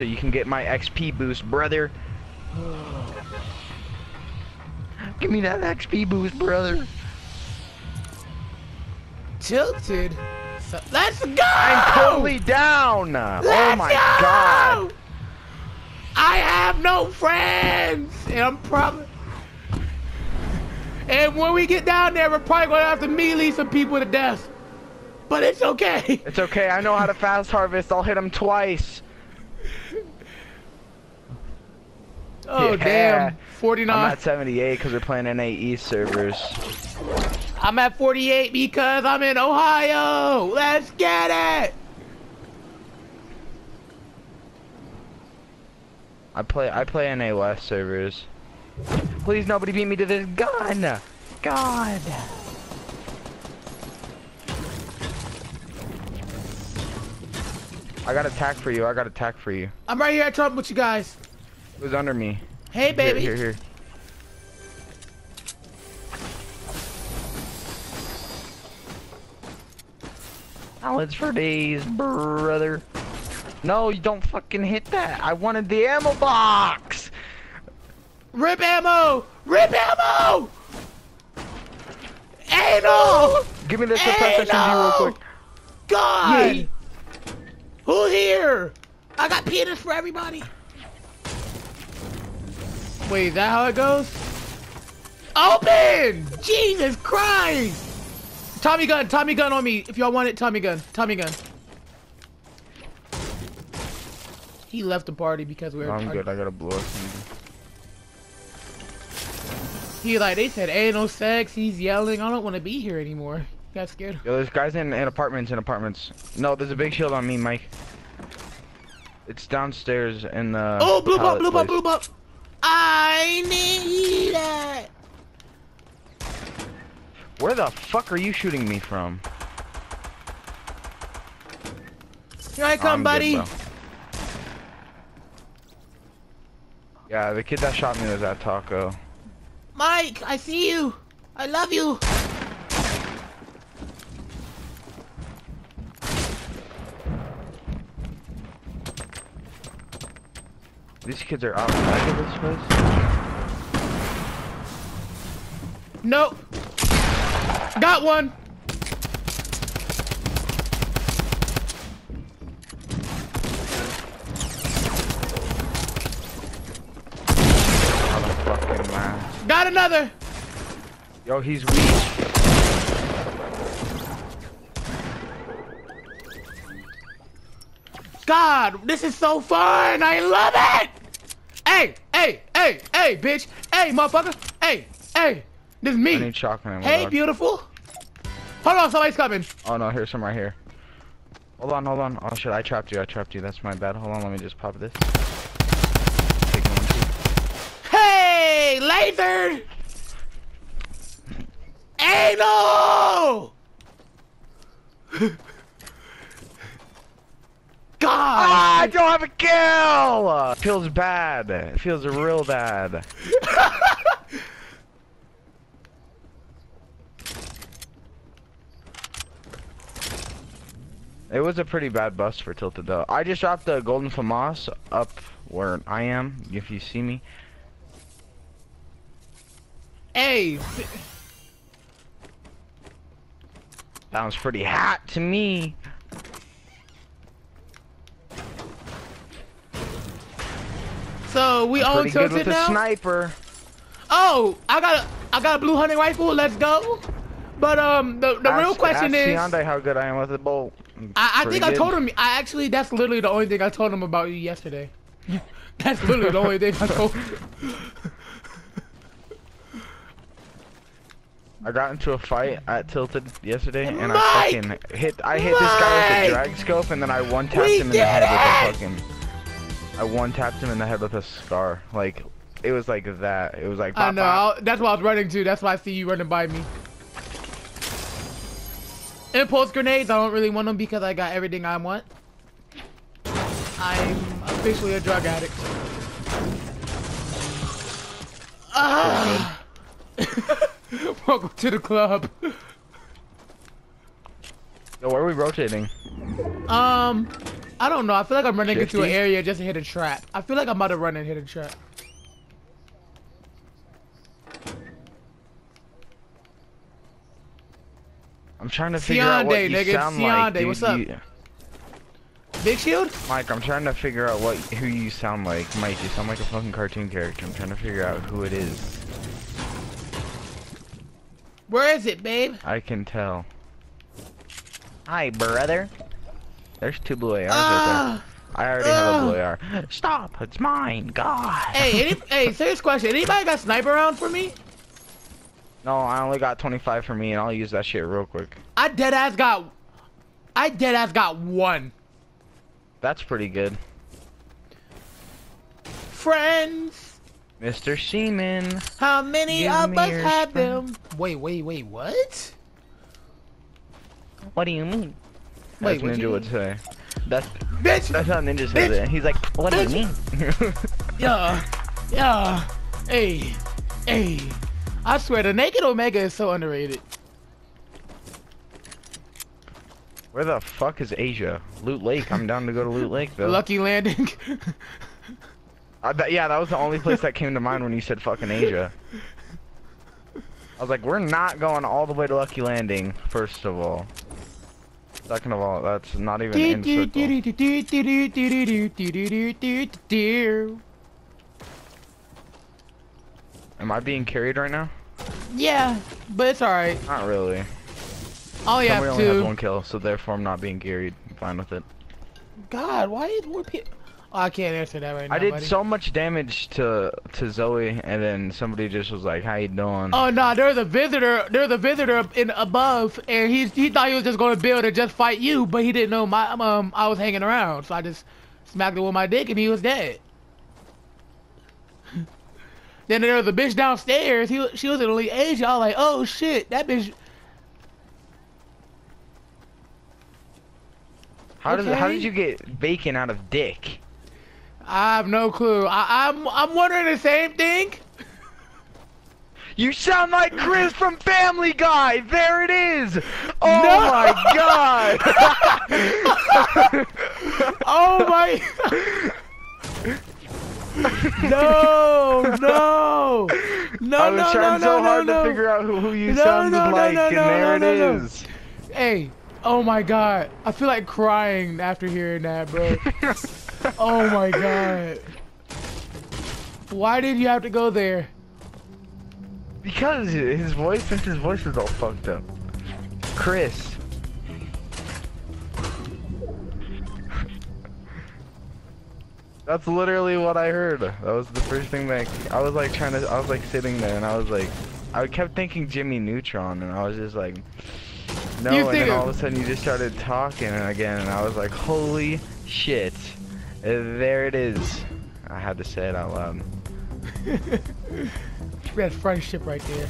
so you can get my XP boost, brother. Give me that XP boost, brother. Tilted. So, let's go! I'm totally down. oh Let's my go! god. I have no friends, and I'm probably. And when we get down there, we're probably gonna have to melee some people to death. But it's okay. It's okay. I know how to fast harvest. I'll hit them twice. Oh Yeah. damn. 49. I'm at 78 because we're playing NAE servers. I'm at 48 because I'm in Ohio. Let's get it. I play I play NA West servers. Please nobody beat me to this gun. God. I got attack for you. I got attack for you. I'm right here at Trump with you guys. Who's under me? Hey, baby. Here, here, here. Salads for days, brother. No, you don't fucking hit that. I wanted the ammo box. Rip ammo! Rip ammo! Anal! Give me the suppressor SMG real quick. God! Yay. Who here? I got penis for everybody. Wait, is that how it goes? Open! Jesus Christ! Tommy gun, Tommy gun on me. If y'all want it, Tommy gun, Tommy gun. He left the party because we were. I'm good. I gotta blow up. He like they said ain't no sex. He's yelling. I don't want to be here anymore. Got scared. Yo, there's guys in, in apartments in apartments. No, there's a big shield on me, Mike. It's downstairs in the. Oh, blue up, blue up, blue up. I need it. Where the fuck are you shooting me from? Here I come, I'm buddy. bro. Yeah, the kid that shot me was at Taco. Mike, I see you. I love you. These kids are outside of this place. Nope. Got one. Fucking man. Got another. Yo, he's weak. God, this is so fun. I love it. Hey, hey, hey, hey, bitch. Hey, motherfucker. Hey, hey. This is I me. need chocolate. Hey, dog. beautiful. Hold on, somebody's coming. Oh no, here's some right here. Hold on, hold on. Oh shit, I trapped you. I trapped you. That's my bad. Hold on, let me just pop this. Take one, two. Hey, laser. Anal. Ah, I don't have a kill! Feels bad. It feels real bad. It was a pretty bad bust for Tilted though. I just dropped the Golden FAMAS up where I am, if you see me. hey, Sounds pretty hot to me. So we Pretty good tilted with the now. sniper. Oh, I got a I got a blue hunting rifle. Let's go. But um, the the real question ask is, how good I am with the bolt. I, I think I told him. I actually, that's literally the only thing I told him about you yesterday. that's literally the only thing I told. him. I got into a fight at Tilted yesterday, and Mike! I fucking hit. I hit this guy with a drag scope, and then I one tapped him in the head it! with a fucking. I one tapped him in the head with a scar. Like, it was like that. It was like. I bop, know. bop. I, that's why I was running too. That's why I see you running by me. Impulse grenades. I don't really want them because I got everything I want. I'm officially a drug addict. Ah. Welcome to the club. Yo, where are we rotating? Um, I I don't know. I feel like I'm running into an area just to hit a trap. I feel like I'm about to run and hit a trap. I'm trying to figure out what Cyondae, you nigga, sound like, Cyondae, dude. what's up? You- Big shield? Mike, I'm trying to figure out what who you sound like. Mike, you sound like a fucking cartoon character. I'm trying to figure out who it is. Where is it, babe? I can tell. Hi, brother. There's two blue ARs right Ah. there. I already have a blue AR. Stop! It's mine. God. hey, any, hey, serious question. Anybody got sniper round for me? No, I only got 25 for me, and I'll use that shit real quick. I dead ass got. I dead ass got one. That's pretty good. Friends, Mr. Seaman. how many of us friend. them? Wait, wait, wait, what? What do you mean? Wait, That's Ninja would say. That's Bitch! that's how Ninja says Bitch. it. He's like, what do you mean? Yeah, yeah. Hey, hey. I swear, the Naked Omega is so underrated. Where the fuck is Asia? Loot Lake. I'm down to go to Loot Lake though. Lucky landing. I bet- yeah, that was the only place that came to mind when you said fucking Asia. I was like, we're not going all the way to Lucky Landing, first of all. Second of all, that's not even in circle. Am I being carried right now? Yeah, but it's alright. Not really. Oh yeah, Somebody have only has to. one kill, so therefore I'm not being carried. I'm fine with it. God, why is more people? Oh, I can't answer that right now. I did buddy. so much damage to to Zoe, and then somebody just was like, "How you doing?" Oh no, there's a visitor. There's a visitor in above, and he he thought he was just gonna build and just fight you, but he didn't know my um I was hanging around, so I just smacked him with my dick, and he was dead. then there was a bitch downstairs. He she was in elite age. I was like, oh shit, that bitch. how did how did you get bacon out of dick? I have no clue. I, I'm I'm wondering the same thing. You sound like Chris from Family Guy. There it is. Oh No. my god. Oh my. no, no, no, I was no, trying no, so no, hard no, to figure out who, who you No, sounded no, no, like, no, and no, there no, it is. Hey, oh my god. I feel like crying after hearing that, bro. oh my god. Why did you have to go there? Because his voice, since his voice is all fucked up. Chris. That's literally what I heard. That was the first thing that I was like trying to. I was like sitting there and I was like, I kept thinking Jimmy Neutron, and I was just like, no. You and then all of a sudden you just started talking again, and I was like, holy shit, Uh, there it is. I had to say it out loud. That's friendship right there.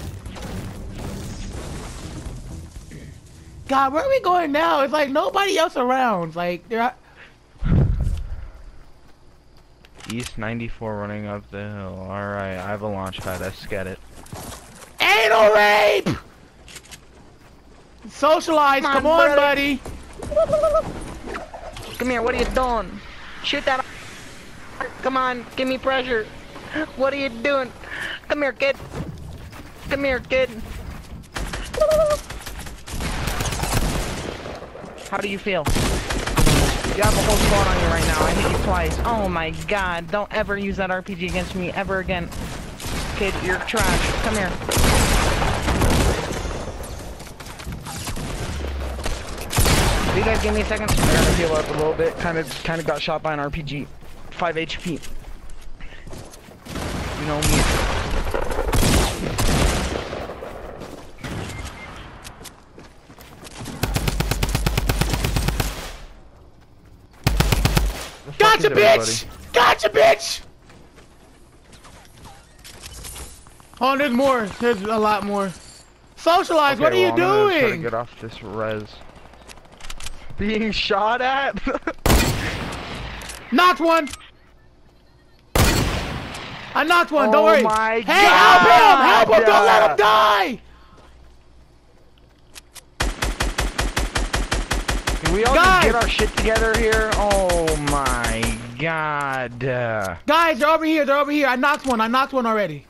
God, where are we going now? It's like nobody else around. Like there. Are... East 94 running up the hill. Alright, I have a launch pad. Let's get it. Anal rape! Socialize, Come come on, on, buddy. buddy. Come here, what are you doing? Shoot that. Come on, give me pressure. What are you doing? Come here, kid. Come here, kid. How do you feel? You have a whole squad on you right now. I hit you twice. Oh my god, don't ever use that RPG against me ever again. Kid, you're trash. Come here. You guys give me a second? I gotta heal up a little bit. Kind of, kind of got shot by an RPG. 5 HP. You know me. Gotcha, bitch! Gotcha, bitch! Oh, there's more. There's a lot more. Socialize, what are Okay, you well, I'm gonna try to doing? get off this res. Being shot at? Knocked one. I knocked one. Don't Oh worry. my hey, help him! Help him! Don't let him die! He we all Guys! just get our shit together here? Oh my god. Uh, Guys, they're over here. They're over here. I knocked one. I knocked one already.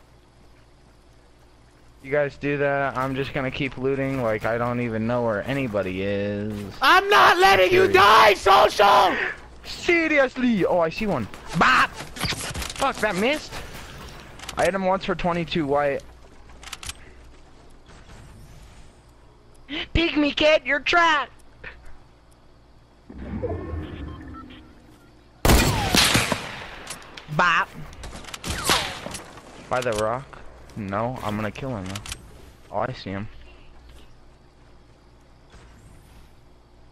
You guys do that? I'm just gonna keep looting like I don't even know where anybody is. I'm not letting you die, social. Seriously! Oh, I see one. Bop! Fuck, that missed? I hit him once for 22 white. Pygmy kid, you're trapped! Bop! By the rock? No, I'm gonna kill him though. Oh, I see him.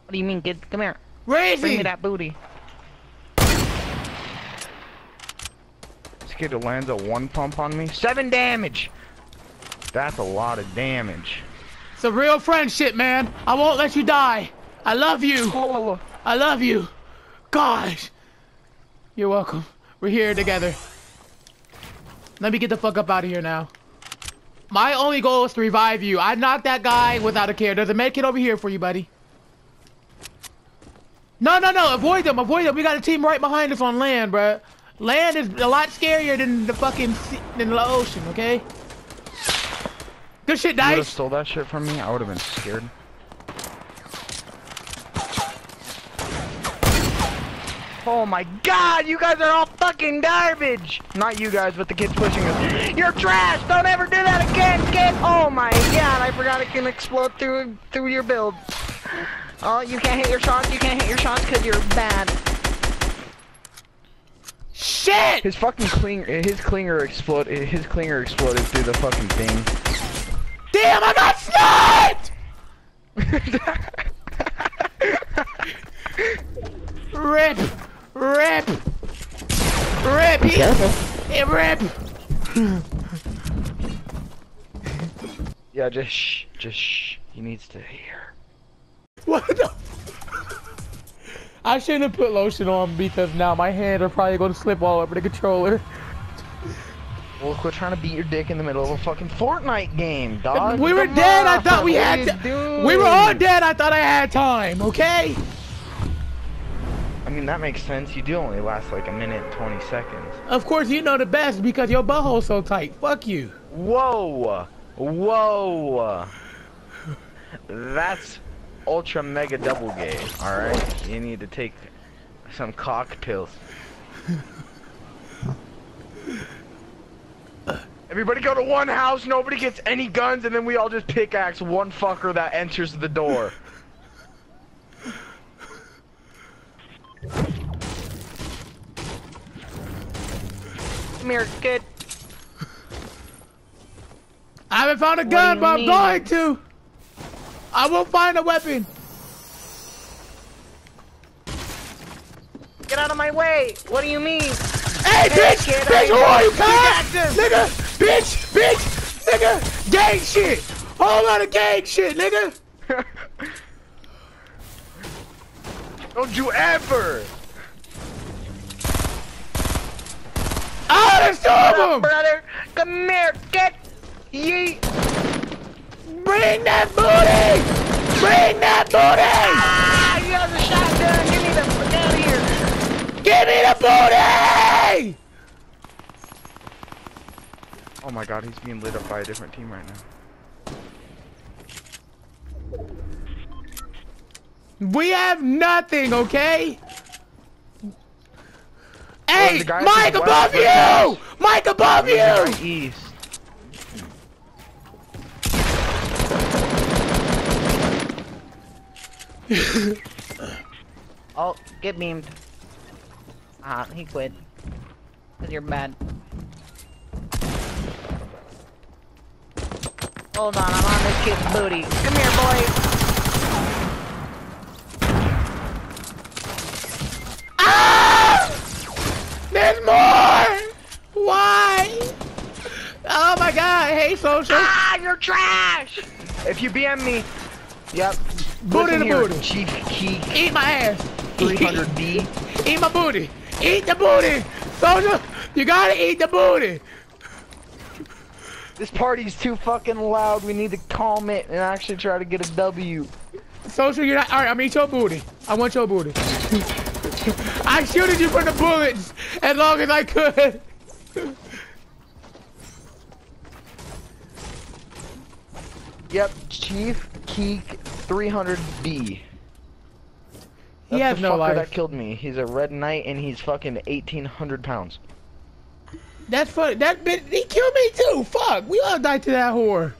What do you mean, kid? Come here. Bring me that booty. This kid lands a one pump on me. Seven damage! That's a lot of damage. It's a real friendship, man. I won't let you die. I love you. Oh, I love you. Gosh. You're welcome. We're here together. Let me get the fuck up out of here now. My only goal is to revive you. I knocked that guy without a care. There's a med kit over here for you, buddy. No, no, no. Avoid them. Avoid them. We got a team right behind us on land, bro. Land is a lot scarier than the fucking sea, than the ocean, okay? Good shit, you would have stole that shit from me, I would have been scared. Oh my god, you guys are all fucking garbage! Not you guys, but the kids pushing us. You're trash! Don't ever do that again, kid! Oh my god, I forgot it can explode through through your build. Oh, you can't hit your shots, you can't hit your shots because you're bad. Shit! His fucking cling, his clinger explode, his clinger exploded through the fucking thing. Damn, I got sniped! Rip! Rip! Rip! He, rip! yeah, just shh, just shh. He needs to hear. What the? I shouldn't have put lotion on because now my hands are probably going to slip all over the controller. Well, quit trying to beat your dick in the middle of a fucking Fortnite game, dog. we were Come dead. I thought we had. are To, we were all dead. I thought I had time. Okay. I mean, that makes sense. You do only last like a minute, and 20 seconds. Of course, you know the best because your butthole's so tight. Fuck you. Whoa! Whoa! That's ultra mega double gay, alright? You need to take some cock pills. Everybody go to one house, nobody gets any guns, and then we all just pickaxe one fucker that enters the door. Come here, kid. I haven't found a gun, but I'm mean? going to. I will find a weapon. Get out of my way! What do you mean? Hey, Hey, bitch! kid, bitch, who are you, cuz? Nigga! Bitch! Bitch! Nigga! Gang shit! Whole lot of gang shit, nigga! Don't you ever! Oh, there's two of them! brother? Come here, get yeet! Bring that booty! Bring that booty! Ah, you have the shotgun! Give me the fuck out of here! Give me the booty! Oh my god, he's being lit up by a different team right now. We have nothing, okay? Hey, the Mike above you! Mike above you! guy East. oh, get beamed. Ah, he quit. Cause you're bad. Hold on, I'm on this kid's booty. Come here, boy. Social. Ah, you're trash! If you BM me, yep. Booty Listen the here, booty. Chief Keek Eat my ass. 300D. Eat my booty. Eat the booty. Soldier, you gotta eat the booty. This party's too fucking loud. We need to calm it and actually try to get a W. Social, you're not. All right, I'm eat your booty. I want your booty. I shielded you from the bullets as long as I could. Yep, Chief Keek 300B. He has the no fucker life. that killed me. He's a red knight and he's fucking 1800 pounds. That's funny. That bit, he killed me too. Fuck, we all died to that whore.